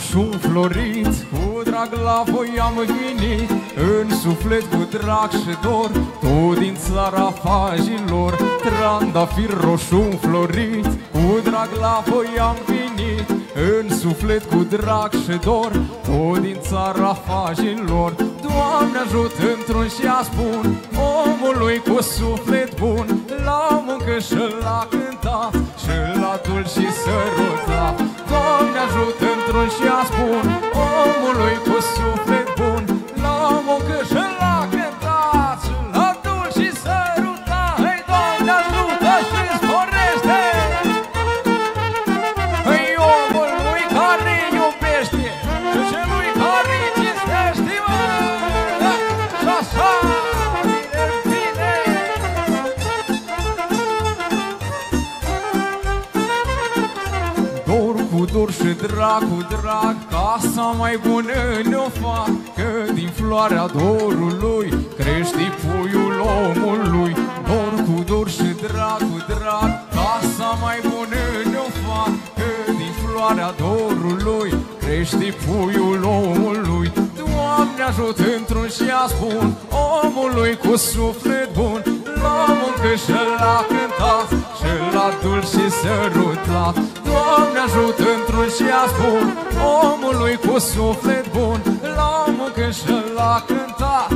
Trandafir roșu înflorit Cu drag la voi am venit. În suflet cu drag și dor Tot din țara fajilor. Trandafir roșu înflorit Cu drag la voi am venit. În suflet cu drag și dor Tot din țara fajilor. Doamne ajută într-un și spun Omului cu suflet bun La muncă și la cântat Și la dulci și sărutat Doamne ajută într-un și spun Omului cu suflet Dor cu dor și drag cu drag Casa mai bună ne-o fac Că din floarea dorului. Crește puiul omului Dor cu dor și drag cu drag Casa mai bună ne-o fac Că din floarea dorului. Crește puiul omului Doamne ajută într-un și spun Omului cu suflet bun La muncă și la cântat Și la dulci și sărutat Doamne ajută într-un și spun Omului cu suflet bun. La muncă și la cântat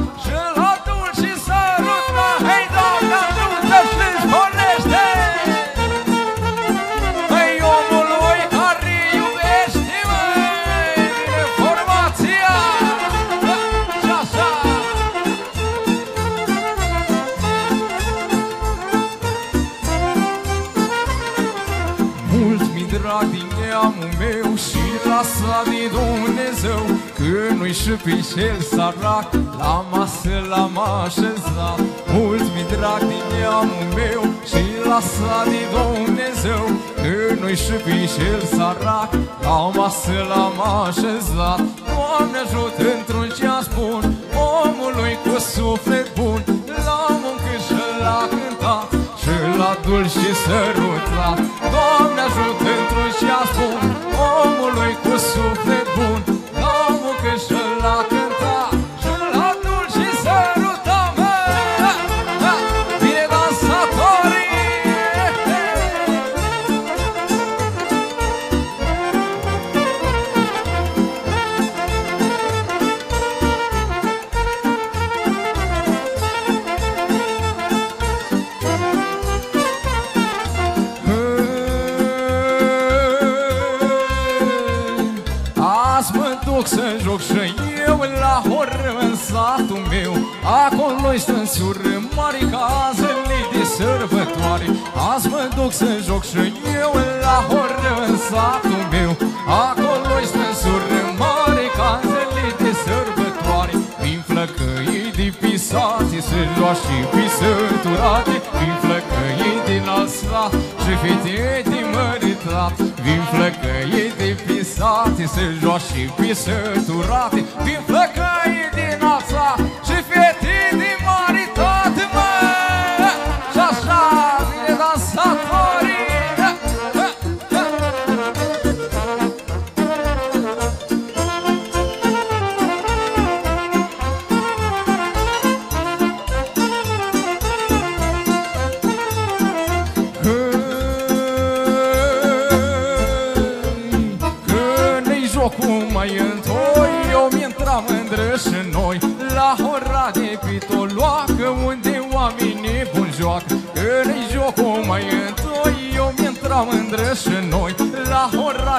Mult mi drag din neamul meu și lăsat din Dumnezeu Că nu-i și pe cel sărac la masă l-am așezat Mult mi drag din neamul meu și lăsat din Dumnezeu Că nu-i și pe cel sărac la masă l-am așezat Doamne ajută într-un ce spun Omului cu suflet bun la dulci și sărutat Doamne ajută într-un și spun Omului cu suflet bun Acolo-i strânsură mari cazele de sărbătoare Azi mă duc să joc și eu la horă în satul meu. Acolo-i strânsură mari cazele de sărbătoare Prin flăcăii de pisate se joa și pisăturate Prin flăcăii din alt sat și fete de măritat Vin flăcăii de pisate se joa și pisăturate Vin flăcăii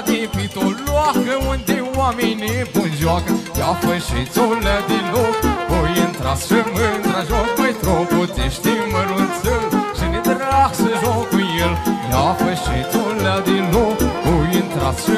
de pitoloacă Unde oamenii bun joacă. Ia fășițule din loc Voi intrați și mândra joc. Mai tropotești mărunțel Și ne drag să joc cu el. Ia fășițule din loc Voi intrați și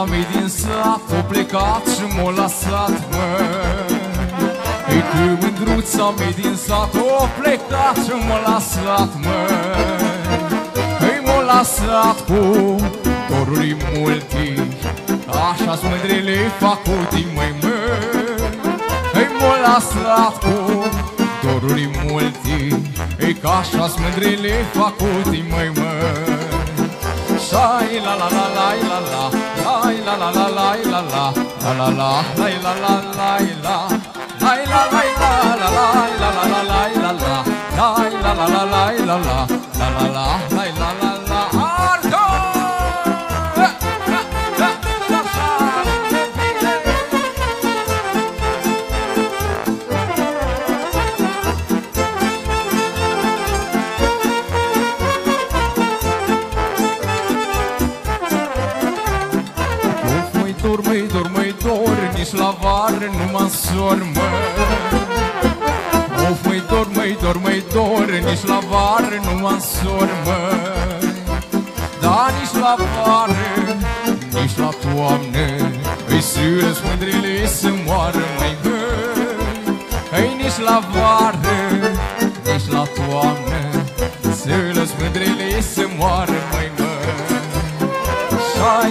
mândruța mea din sat O plecat și m-o lăsat, mă. Ei, cu mândruța mea din sat O plecat și m-o lăsat, mă. Ei, m-o lăsat cu doruri multe Așa-s mândrele făcute, măi, mă. Ei, m-o lăsat cu doruri multe Ei, ca așa-s mândrele făcute, măi, mă Lai, la la la la la la Lai la la la la la la La la la Lai la la la la Lai la la la la la La la la la la la Lai la la la la la La la la la dor, măi dor, măi dor Nici la vară nu mă însor, mă. Of, măi dor, măi dor, măi dor Nici la vară nu mă însor, mă. Da, nici la vară, nici la toamnă Îi sâră mândrile să moară, măi mă. Ei, nici la vară, nici la toamnă Sâră mândrile să moară, măi mă Shai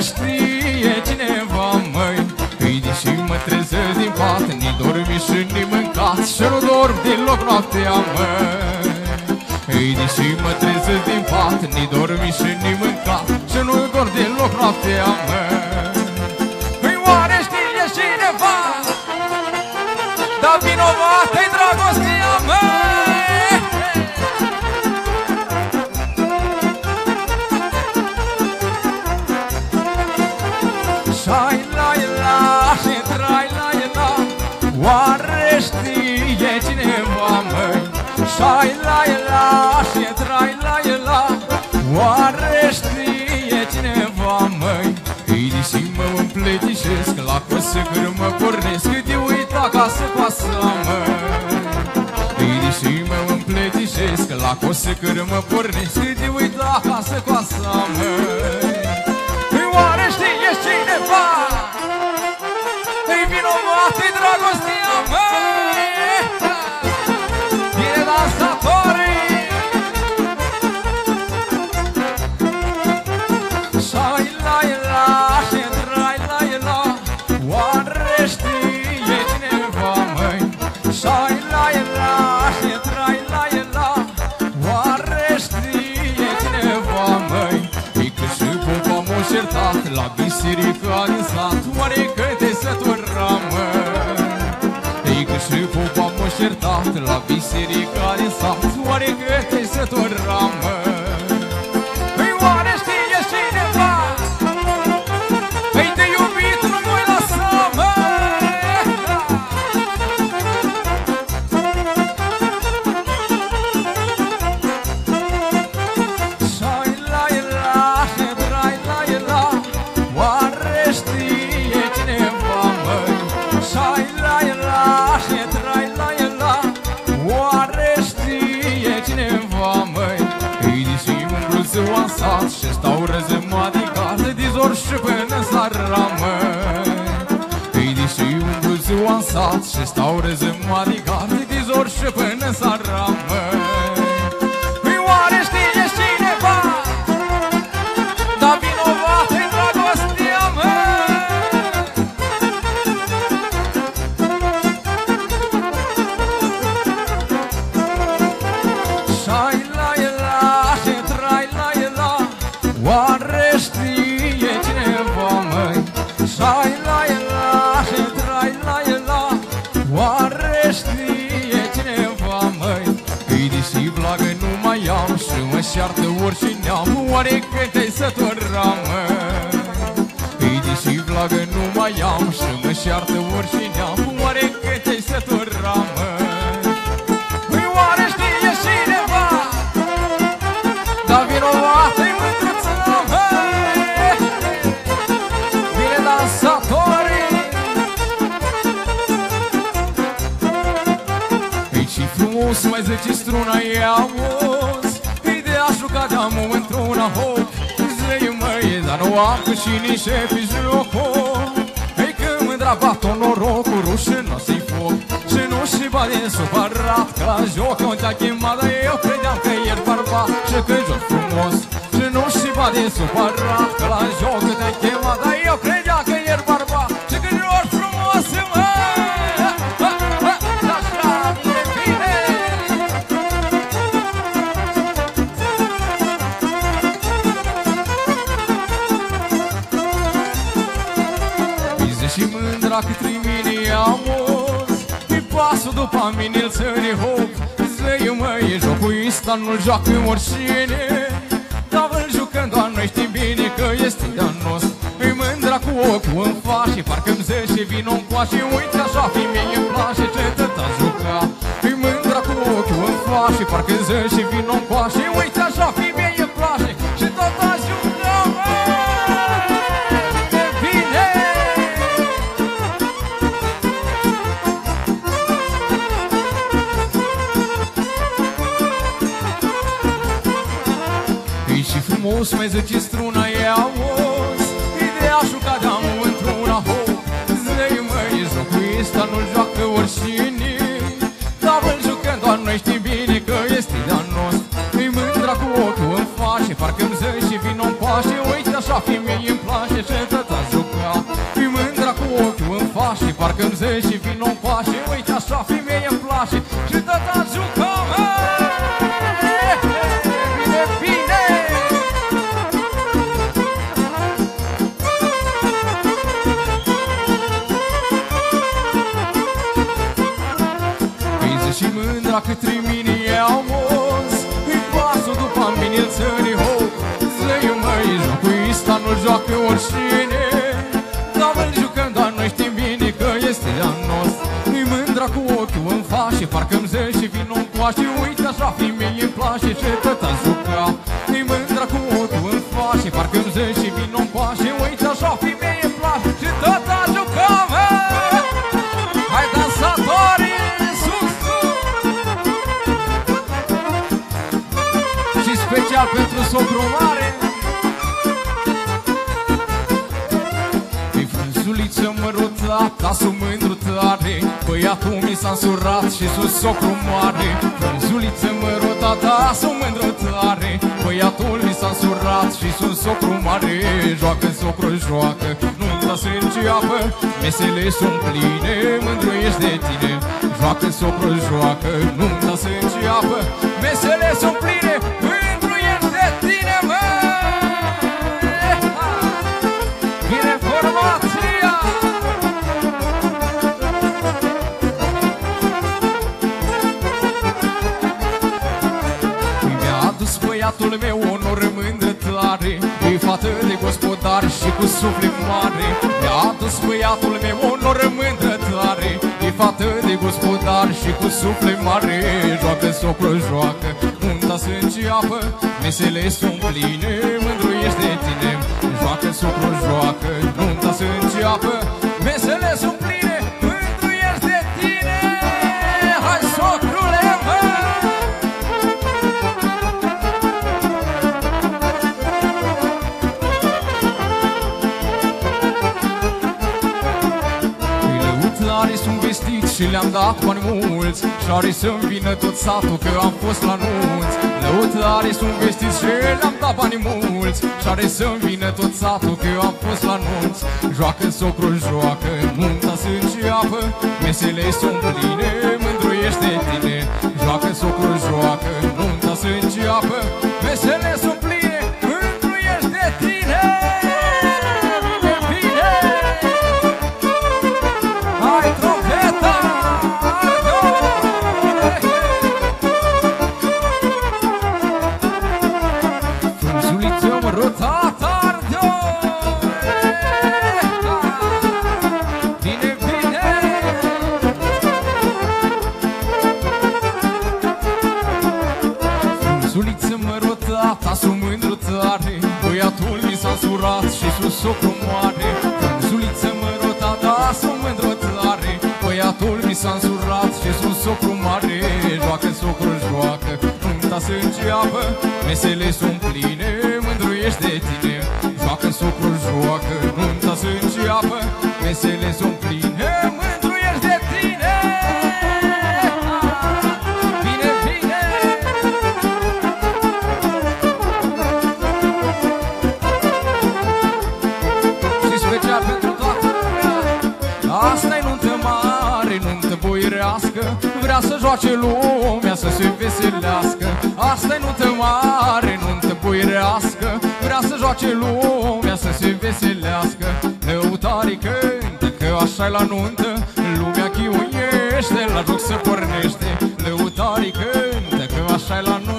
știe cineva, măi? Îi deși mă trezesc din pat Ni dormi și ni mâncat Și nu dorm deloc noaptea, măi Îi deși mă trezesc din pat Ni dormi și ni mâncat Și nu dorm deloc noaptea, măi Shai la la și trai la la. Oare știe cineva, măi? Îi deși mă împletișesc La cosă când mă pornesc Cât de uit acasă pasă, măi. Îi deși mă împletișesc Că la cosă când mă pornesc De uita acasă cu asta, măi. Păi oare știe cineva biserica din sat Oare că te sătura, măi E că și popa m-a certat La biserica din sat Oare că te sătura, umblu ziua în sat Și stau răzămadicat De zor și până seara, măi am Oare că te-ai sătura, măi Îi disi blagă nu mai am Și mă șeartă oricine dar nu am că și nici șefi jocul Ei că mândra bat-o norocul rușinos-i foc Și nu și bade supărat Că la joc nu te-a chemat Dar eu credeam că ești bărbat. Și că joc frumos Și nu și bade supărat Că la joc te-a chemat Dar eu credeam după mine îl țări hop Zlei măi, e jocul ăsta nu-l joacă oricine. Dar îl jucăm doar noi știm bine că este de-a nostru Îi mândra cu ocul în fașe Parcă-mi zece vino în coașe Uite așa femeie îmi place ce tăta juca. Îi mândra cu ocul în fașe Parcă-mi zece vino în coașe Uite așa și frumos mai zice struna e auzi Ideea juca de-am într-una ho. Zlei măi, jocul ăsta nu-l joacă oricine. Dar îl jucăm doar noi știm bine că este de-a nostru. Îi mândra cu ochiul în fașe Parcă-mi ză și vin în pașe. Uite așa femeie îmi place ce tăta juca. Îi mândra cu ochiul în fașe Parcă-mi ză și vin în pașe. Uite așa femeie îmi place Și tăta juca mândra către mine e amoz Îi pasă după mine îl țări hop Zlei măi, jocul ăsta nu-l joacă oricine. Dar îl jucăm, dar noi știm bine că este de-a nostru Îi mândra cu ochiul în fașe Parcă-mi ză și vin în coașe Uite așa femeie îmi place ce tăta juca Îi mândra cu ochiul în fașe Parcă-mi ză și vin în coașe Uite așa femeie special pentru socru mare frunzuliță mărutată, sunt mândru tare Băiatul mi s-a însurat și sunt socru mare Frunzuliță mărutată, sunt mândru tare Băiatul mi s-a însurat și sunt socru mare Joacă socru, joacă, nu-mi sânge apă Mesele sunt pline, mândru ești de tine. Joacă socru, joacă, nu-mi sânge apă Mesele sunt pline, băiatul meu onor mândră tare E fată de gospodar și cu suflet mare. Mi-a adus băiatul meu onor mândră tare E fată de gospodar și cu suflet mare. Joacă socră, joacă, unta sânge apă Mesele sunt pline, mândruiești de tine Joacă socră, joacă, și le-am dat bani mulți Și are să-mi vină tot satul că am fost la nunți. Lăutare sunt vestiți și le-am dat bani mulți Și are să-mi vină tot satul că am fost la nunți. Joacă socrul, joacă, nunta sânge apă Mesele sunt pline, mândruiește tine. Joacă socrul, joacă, nunta sânge apă Mesele sunt Frunzuliță mărotată, sunt mândru tare Băiatul mi s-a surat și sus socru moare Frunzuliță mărotată, sunt mândru tare Băiatul mi s-a însurat și sus socru mare Joacă socru, joacă, nunta sânge apă Mesele sunt pline, mândruiești de tine. Joacă socru, joacă, nunta sânge apă Mesele sunt pline, mândruiești Vrea să joace lumea, să se veselească. Asta-i nuntă mare, nuntă boirească Vrea să joace lumea, să se veselească. Lăutarii cântă, că așa-i la nuntă Lumea chiuiește, la joc să pornește. Lăutarii cântă, că așa-i la nuntă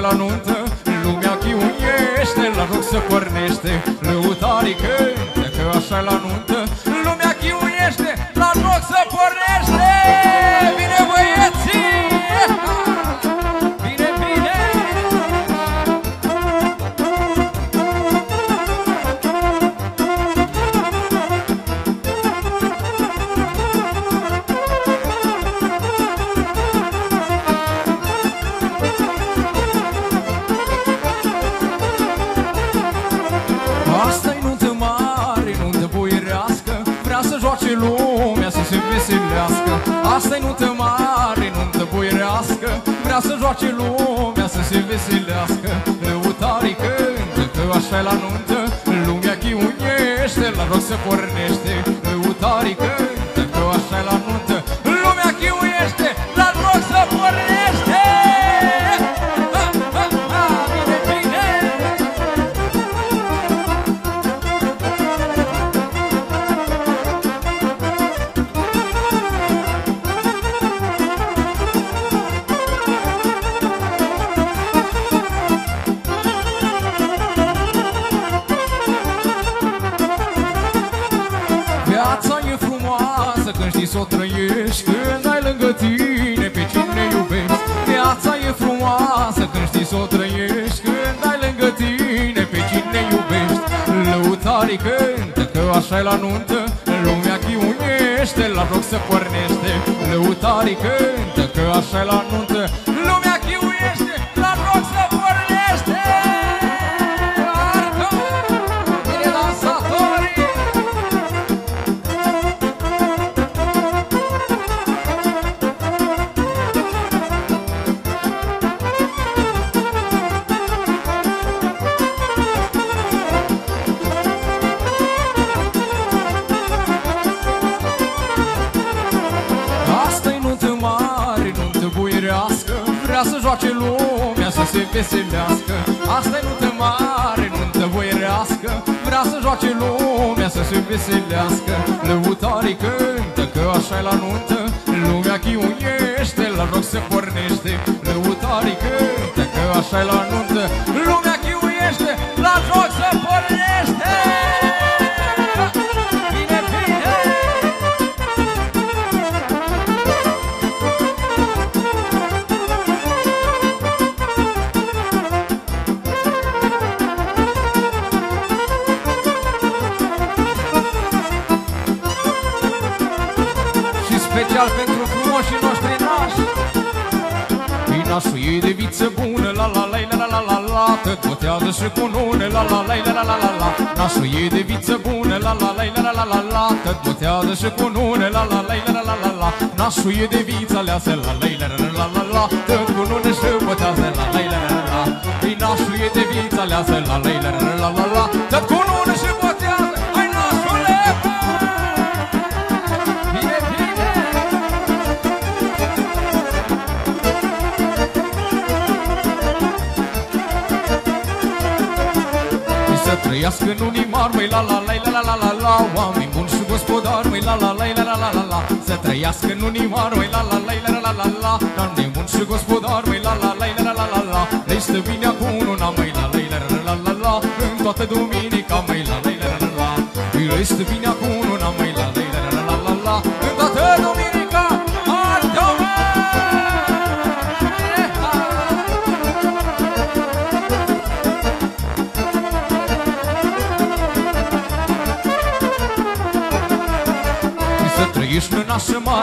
că așa-i la Asta-i nuntă mare, nuntă boierească Vrea să joace lumea, să se veselească. Lăutarii cântă, că așa la nuntă Lumea chiuiește, la rog să pornește la nuntă Lumea chiunește, la loc să pornește. Lăutarii cântă că așa e la nuntă lumea, să se veselească Asta-i nuntă mare, nuntă buierească Vrea să joace lumea, să se veselească. Lăutarii cântă, că așa e la nuntă. Lumea chiuiește, la loc se pornește. Lăutarii cântă, că așa e la nuntă. Lumea botează și cu nune La la la la la la la Nașul e de viță bună La la la la la la la Tot botează și cu nune La la la la la la la Nașul e de viță aleasă La la la la la la la Tot cu nune și botează La la la la la Păi nașul e de viță aleasă La la la la la la la Tot cu nune trăiască în unii mari, măi, la la la la la la la la Oameni buni și gospodari, măi, la la la la la la la la Să trăiască în unii mari, măi, la la la la la la la la Oameni buni și gospodari, măi, la la la la la la la la Le stă bine acum una, măi, la la la la la la la În toată duminica, măi, la la la la la la Le stă bine acum una, măi, la la la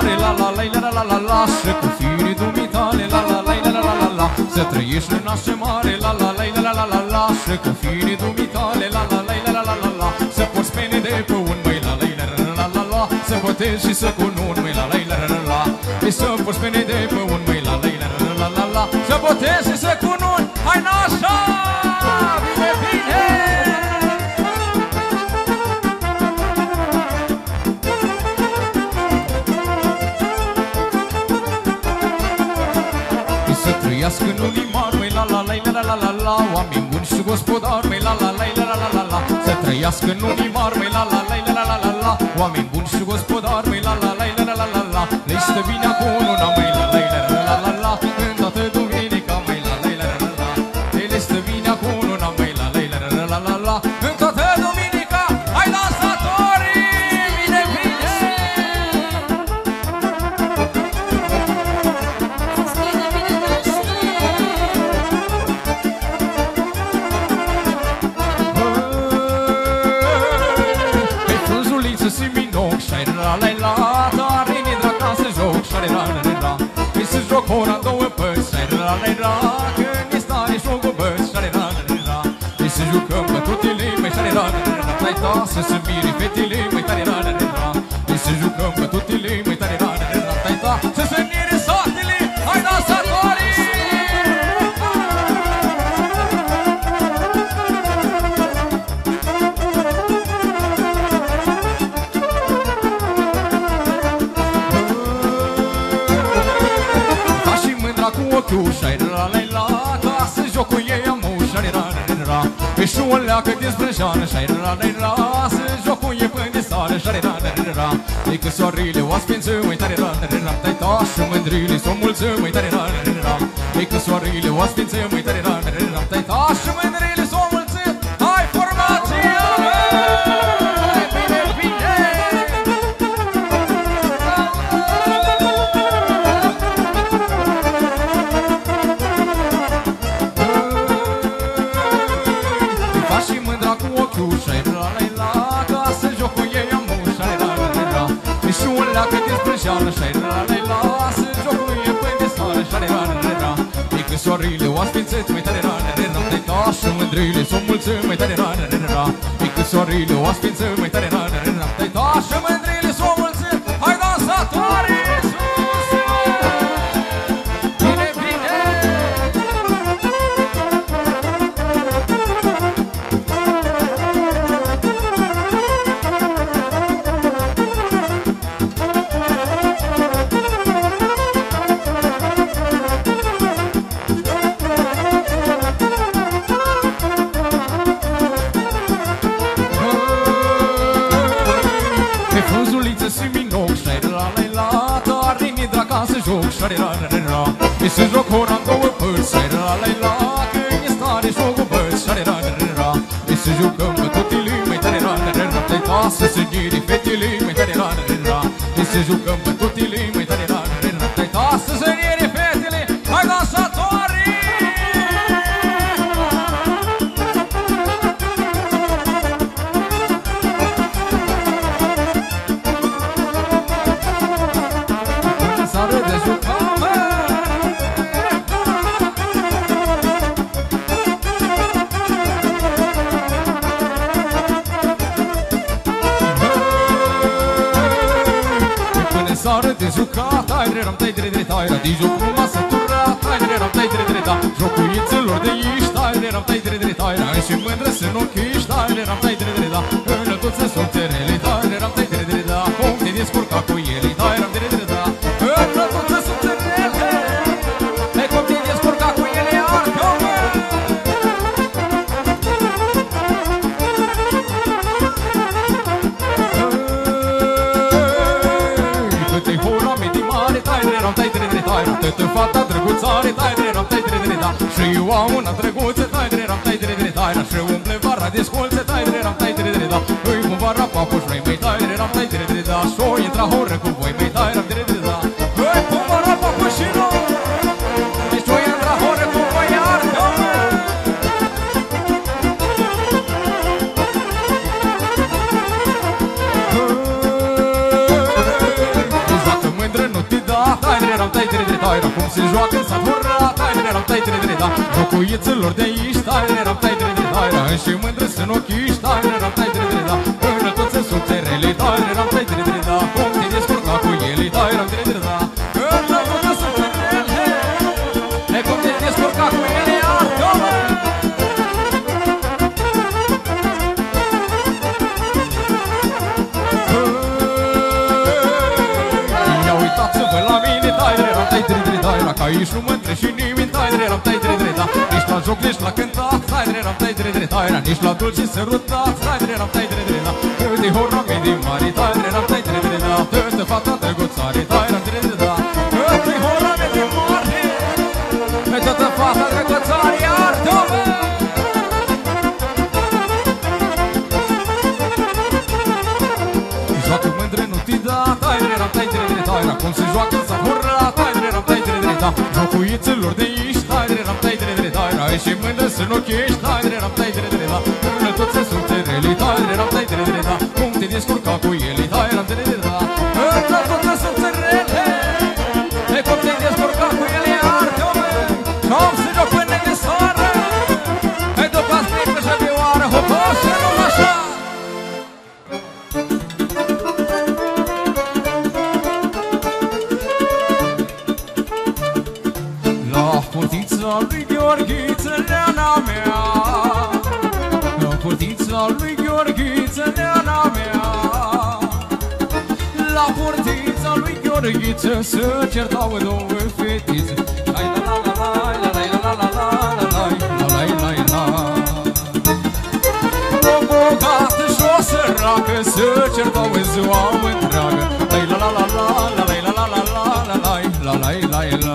în nașă mare La la la la la la la Și cu firii dumitale La la la la la la la Să trăiești în nașă mare La la la la la la la Și cu firii dumitale La la la la la la la Să poți pene de pe un măi La la la la la la la Să botezi și să cununi măi La la la la la la E să poți pene de pe un măi La la la la la la la Să botezi și să cununi la la Oameni buni și gospodari, măi la la la la la la la Să trăiască în unimar, măi la la la la la la la Oameni buni și gospodari, măi la la la la la la la Le stă bine acum Șai la la la Dar e nidra ca să joc Șai la la la. E să joc ora două păți Șai la la la Când e stare jocul băți Șai la la la. E să jucăm pe tutele Mai șai la la la Tai ta să se mire fetele Mai tare la la la. E să jucăm pe tutele Mai o leacă din sprânjeană Și-ai la la la Se jocul e până de sare Și-are la la la la Ei că soarele oaspență Mai tare la la la Tai tașă mândrile s-o mulță Mai tare la la la la Ei că soarele oaspență Mai tare la la la la Tai tașă mândrile și mândra cu ochiușa-i la la la Ca să joc cu ei am mușa-i la la la Și un leacă din sprânjeană și-ai la la la Să joc cu ei păi de soare și-ai la la la Picăsorile oasfințeți, mai tare la la la De tașă mândrile sunt mulți, mai tare la la la Picăsorile oasfințeți, mai tare la la la De tașă mândrile dire ram tai dre dre, tai ra dijo ma satura tai dre ram tai dre, dire da jocuițelor de iști. Tai dre ram tai dre, dire tai ra și mândră sunt ochii iști. Tai dire ram tai dire dire da în lăcuță sunt terele tai țară Tai drera, tai drera, drera Și eu am una drăguță Tai drera, tai drera, drera Și umple vara de sculțe Tai drera, tai drera, drera Îi pun vara papuși mei mei Tai drera, tai drera, drera Și o intra horă cu voi mei Tai drera, drera, drera Îi pun vara papuși noi Deci o intra horă cu voi iartă Dacă mândră nu te da Tai drera, tai drera, drera Cum se joacă da Locuițelor de aici, dar eram tai drede, dar Și mândră sunt ochiși, dar eram tai drede, da În toate subțerele, dar eram tai drede, da Cum te descurca cu ele, dar eram drede Aici nu mă întreb și nimic Tai dreram, tai dre dreta da. Nici la joc, nici la cânta Tai dreram, tai dre dreta da. Era nici la dulci săruta Tai dreram, tai dre dreta De horra mei din mari Tai dreram, tai dre dre da. dreta De fata de goțare Tai dreram, dre dreta De horra mei din mari Pe toată fata de goțare Iar Joacă mândre, nu ti da Tai dreram, tai dre dreta Era cum se joacă, s-a horra da Locuițelor de aici Hai dre ram tai dre dre da Rai și mână să nu chești Hai dre ram tai dre dre da Rână toți sunt tereli Da dre ram tai dre dre da Cum te descurca cu ele Da ram dre dre da Gheorghiță Se certau două fetițe Lai la la la la la la la la la la la la la la la O bogată și o săracă Se certau în ziua întreagă Lai la la la la la la la la la la la la la la la Ce-am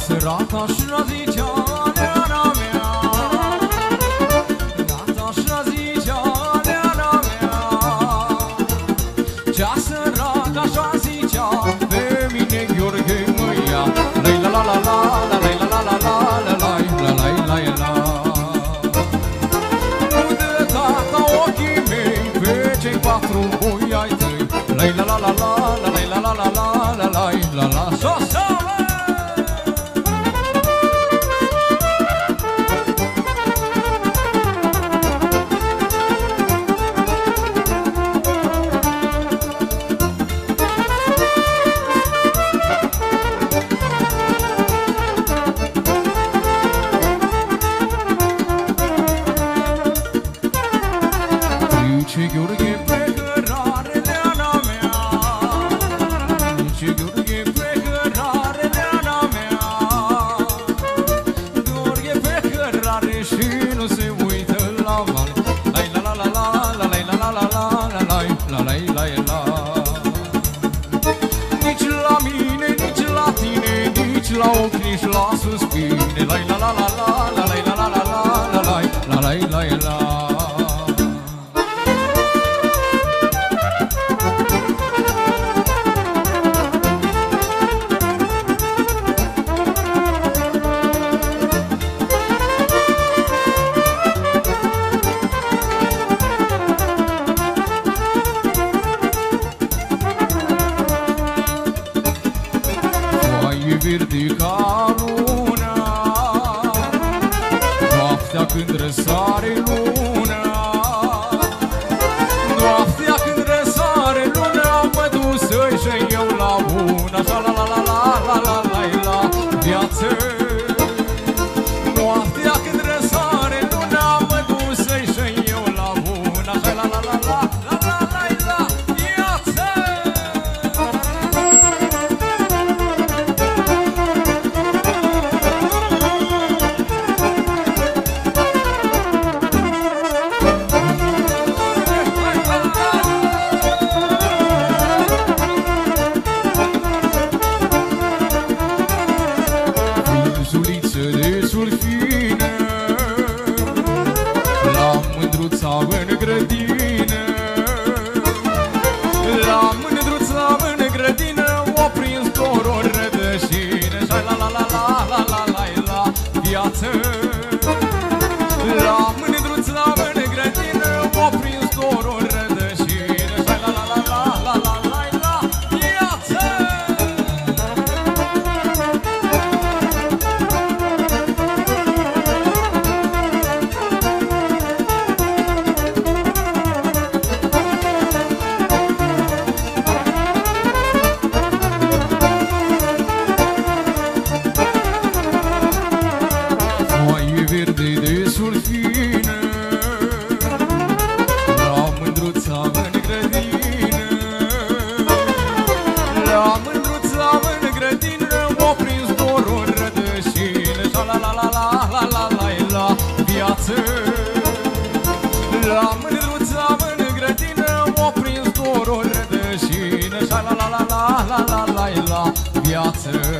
Asra taşra și la suspine La la la la la. answer.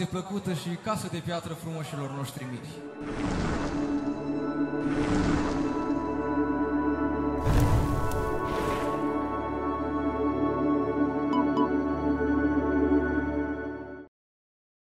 vacanțe plăcută și casă de piatră frumoșilor noștri mici.